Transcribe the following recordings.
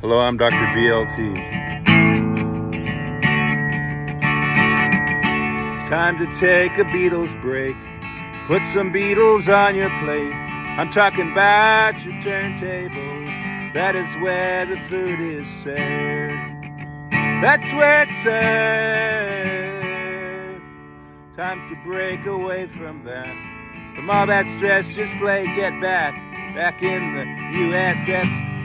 Hello, I'm Dr. BLT. It's time to take a Beatles break. Put some Beatles on your plate. I'm talking about your turntable. That is where the food is served. That's where it's served. Time to break away from that. From all that stress, just play Get Back. Back in the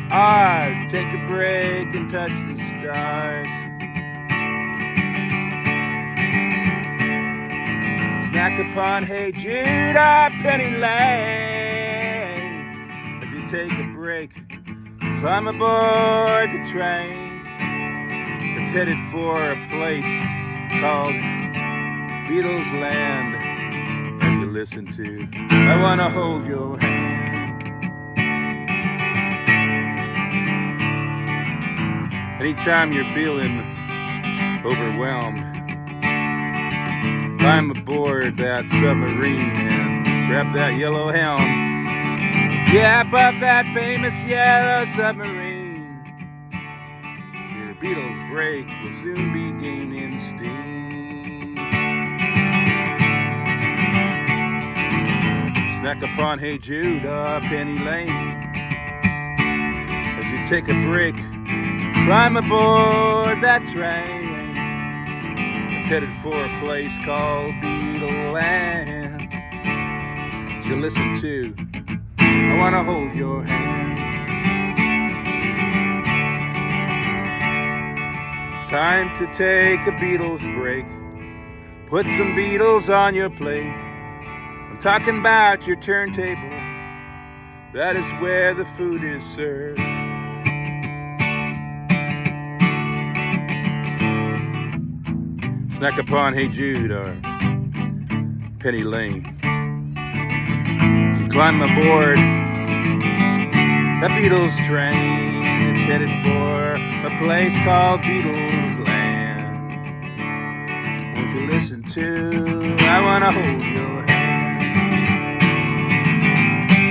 USSR. Take a break and touch the stars. Snack upon Hey Jude or Penny Lane. If you take a break, climb aboard the train. It's headed for a place called Beatles Land. And you listen to I Wanna Hold Your Hand. Anytime you're feeling overwhelmed, climb aboard that submarine and grab that yellow helm. Yeah, above that famous yellow submarine. Your Beatles break will soon be gaining steam. Snack upon Hey Jude up Penny Lane. As you take a break, climb aboard that train. It's headed for a place called Beatle Land. You listen to, I wanna hold your hand. It's time to take a Beatles break. Put some Beatles on your plate. I'm talking about your turntable. That is where the food is served. Snack upon Hey Jude or Penny Lane. Climb aboard the Beatles train. It's headed for a place called Beatles Land. Won't you listen to I wanna hold your hand.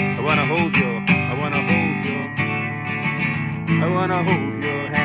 I wanna hold your, I wanna hold your, I wanna hold your hand.